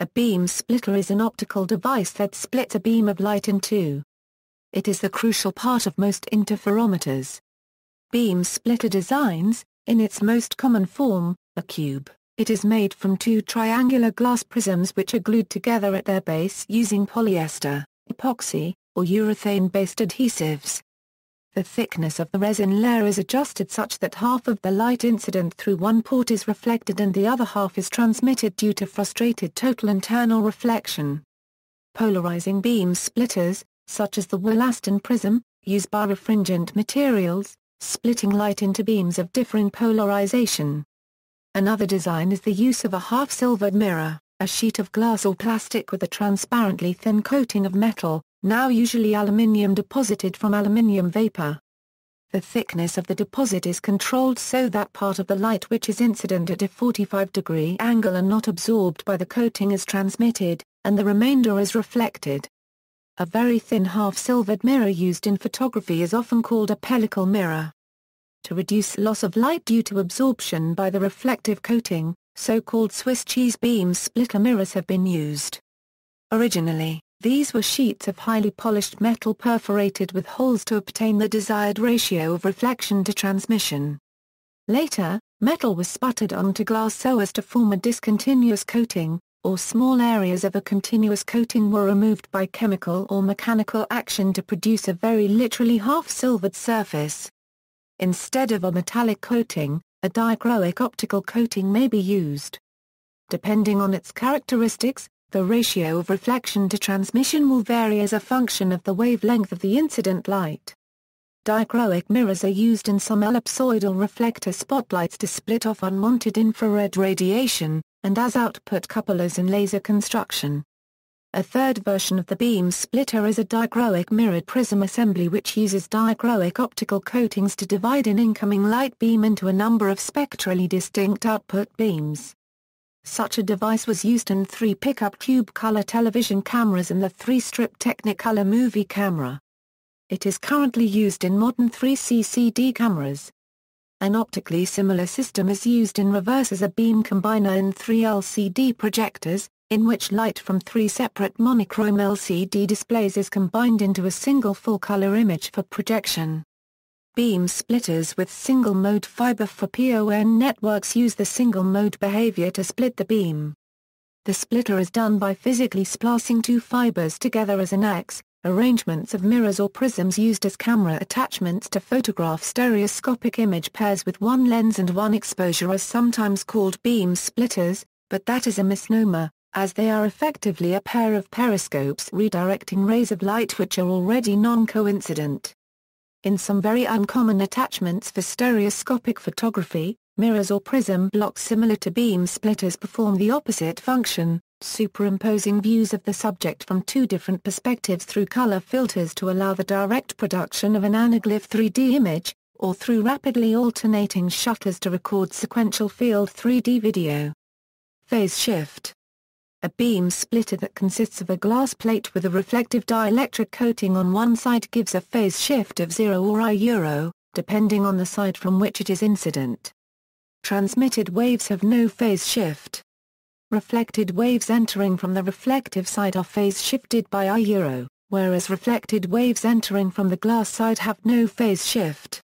A beam splitter is an optical device that splits a beam of light in two. It is the crucial part of most interferometers. Beam splitter designs, in its most common form, a cube, it is made from two triangular glass prisms which are glued together at their base using polyester, epoxy, or urethane-based adhesives. The thickness of the resin layer is adjusted such that half of the light incident through one port is reflected and the other half is transmitted due to frustrated total internal reflection. Polarizing beam splitters, such as the Wollaston prism, use birefringent materials, splitting light into beams of differing polarization. Another design is the use of a half-silvered mirror, a sheet of glass or plastic with a transparently thin coating of metal, now usually aluminium deposited from aluminium vapor. The thickness of the deposit is controlled so that part of the light which is incident at a 45 degree angle and not absorbed by the coating is transmitted, and the remainder is reflected. A very thin half-silvered mirror used in photography is often called a pellicle mirror. To reduce loss of light due to absorption by the reflective coating, so-called Swiss cheese beam splitter mirrors have been used. Originally, these were sheets of highly polished metal perforated with holes to obtain the desired ratio of reflection to transmission. Later, metal was sputtered onto glass so as to form a discontinuous coating, or small areas of a continuous coating were removed by chemical or mechanical action to produce a very literally half-silvered surface. Instead of a metallic coating, a dichroic optical coating may be used. Depending on its characteristics, the ratio of reflection to transmission will vary as a function of the wavelength of the incident light. Dichroic mirrors are used in some ellipsoidal reflector spotlights to split off unwanted infrared radiation, and as output couplers in laser construction. A third version of the beam splitter is a dichroic mirrored prism assembly which uses dichroic optical coatings to divide an incoming light beam into a number of spectrally distinct output beams. Such a device was used in three pickup tube color television cameras and the three-strip Technicolor movie camera. It is currently used in modern 3CCD cameras. An optically similar system is used in reverse as a beam combiner in three LCD projectors, in which light from three separate monochrome LCD displays is combined into a single full-color image for projection. Beam splitters with single-mode fiber for PON networks use the single-mode behavior to split the beam. The splitter is done by physically splicing two fibers together as an X, arrangements of mirrors or prisms used as camera attachments to photograph stereoscopic image pairs with one lens and one exposure are sometimes called beam splitters, but that is a misnomer, as they are effectively a pair of periscopes redirecting rays of light which are already non-coincident. In some very uncommon attachments for stereoscopic photography, mirrors or prism blocks similar to beam splitters perform the opposite function, superimposing views of the subject from two different perspectives through color filters to allow the direct production of an anaglyph 3D image, or through rapidly alternating shutters to record sequential field 3D video. Phase shift a beam splitter that consists of a glass plate with a reflective dielectric coating on one side gives a phase shift of 0 or I euro, depending on the side from which it is incident. Transmitted waves have no phase shift. Reflected waves entering from the reflective side are phase shifted by I euro, whereas reflected waves entering from the glass side have no phase shift.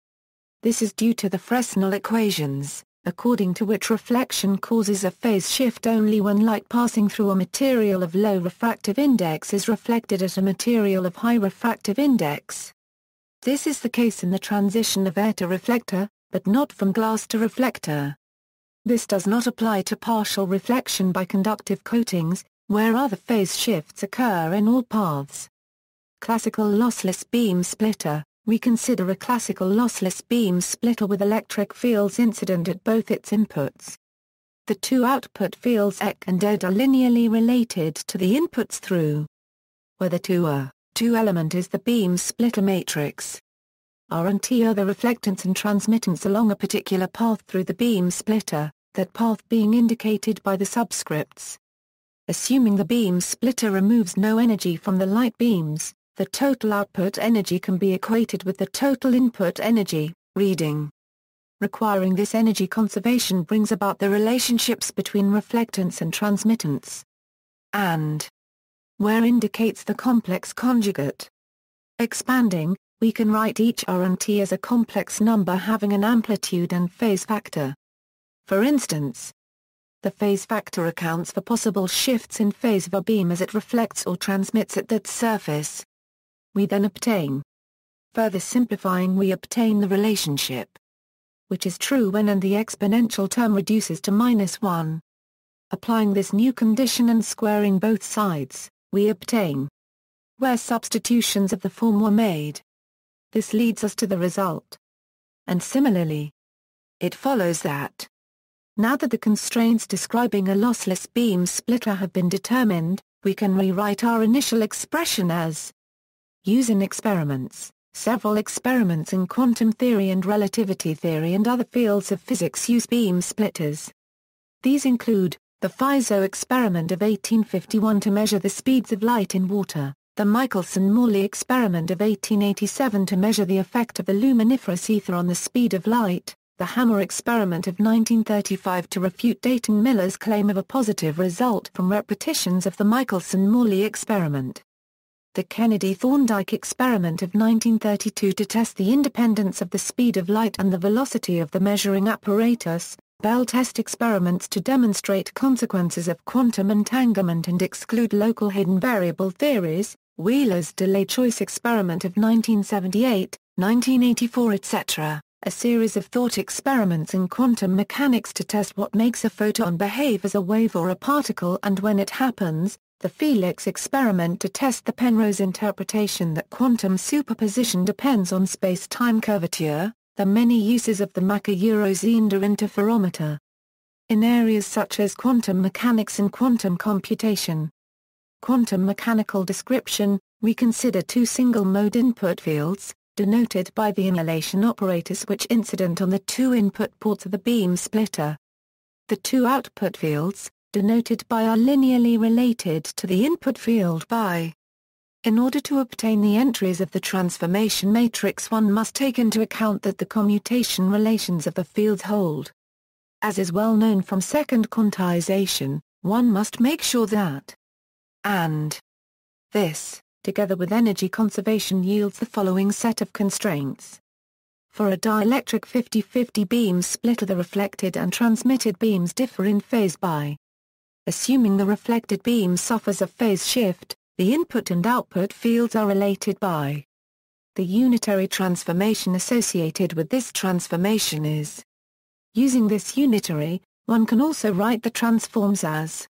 This is due to the Fresnel equations according to which reflection causes a phase shift only when light passing through a material of low refractive index is reflected at a material of high refractive index. This is the case in the transition of air to reflector, but not from glass to reflector. This does not apply to partial reflection by conductive coatings, where other phase shifts occur in all paths. Classical lossless beam splitter we consider a classical lossless beam splitter with electric fields incident at both its inputs. The two output fields EK and ED are linearly related to the inputs through. Where the two are, two element is the beam splitter matrix. R and T are the reflectance and transmittance along a particular path through the beam splitter, that path being indicated by the subscripts. Assuming the beam splitter removes no energy from the light beams, the total output energy can be equated with the total input energy, reading. Requiring this energy conservation brings about the relationships between reflectance and transmittance. and where indicates the complex conjugate. Expanding, we can write each r and t as a complex number having an amplitude and phase factor. For instance, the phase factor accounts for possible shifts in phase of a beam as it reflects or transmits at that surface. We then obtain. Further simplifying we obtain the relationship which is true when and the exponential term reduces to minus 1. Applying this new condition and squaring both sides, we obtain where substitutions of the form were made. This leads us to the result. And similarly, it follows that now that the constraints describing a lossless beam splitter have been determined, we can rewrite our initial expression as using experiments. Several experiments in quantum theory and relativity theory and other fields of physics use beam splitters. These include, the Fizeau experiment of 1851 to measure the speeds of light in water, the Michelson-Morley experiment of 1887 to measure the effect of the luminiferous ether on the speed of light, the Hammar experiment of 1935 to refute Dayton Miller's claim of a positive result from repetitions of the Michelson-Morley experiment the Kennedy-Thorndike experiment of 1932 to test the independence of the speed of light and the velocity of the measuring apparatus, Bell test experiments to demonstrate consequences of quantum entanglement and exclude local hidden variable theories, Wheeler's delay choice experiment of 1978, 1984 etc., a series of thought experiments in quantum mechanics to test what makes a photon behave as a wave or a particle and when it happens, the Felix experiment to test the Penrose interpretation that quantum superposition depends on space-time curvature, the many uses of the Mach-Euro-Zehnder interferometer. In areas such as quantum mechanics and quantum computation. Quantum mechanical description, we consider two single-mode input fields, denoted by the annihilation operators which incident on the two input ports of the beam splitter. The two output fields, denoted by are linearly related to the input field by. In order to obtain the entries of the transformation matrix one must take into account that the commutation relations of the fields hold. As is well known from second quantization, one must make sure that and this, together with energy conservation yields the following set of constraints. For a dielectric 50-50 beam splitter the reflected and transmitted beams differ in phase by Assuming the reflected beam suffers a phase shift, the input and output fields are related by the unitary transformation associated with this transformation is. Using this unitary, one can also write the transforms as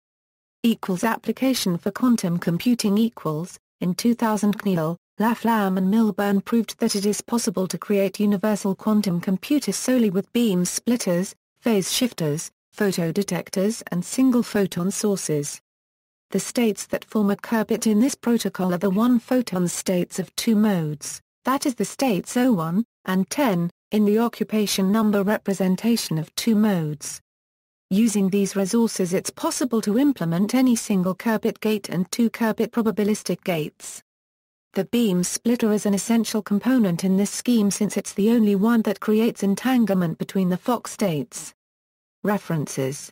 equals application for quantum computing equals. In 2000 Knill, Laflamme and Milburn proved that it is possible to create universal quantum computers solely with beam splitters, phase shifters, photodetectors and single-photon sources. The states that form a qubit in this protocol are the one-photon states of two modes, that is the states 01 and 10, in the occupation number representation of two modes. Using these resources it's possible to implement any single qubit gate and two qubit probabilistic gates. The beam splitter is an essential component in this scheme since it's the only one that creates entanglement between the Fock states. References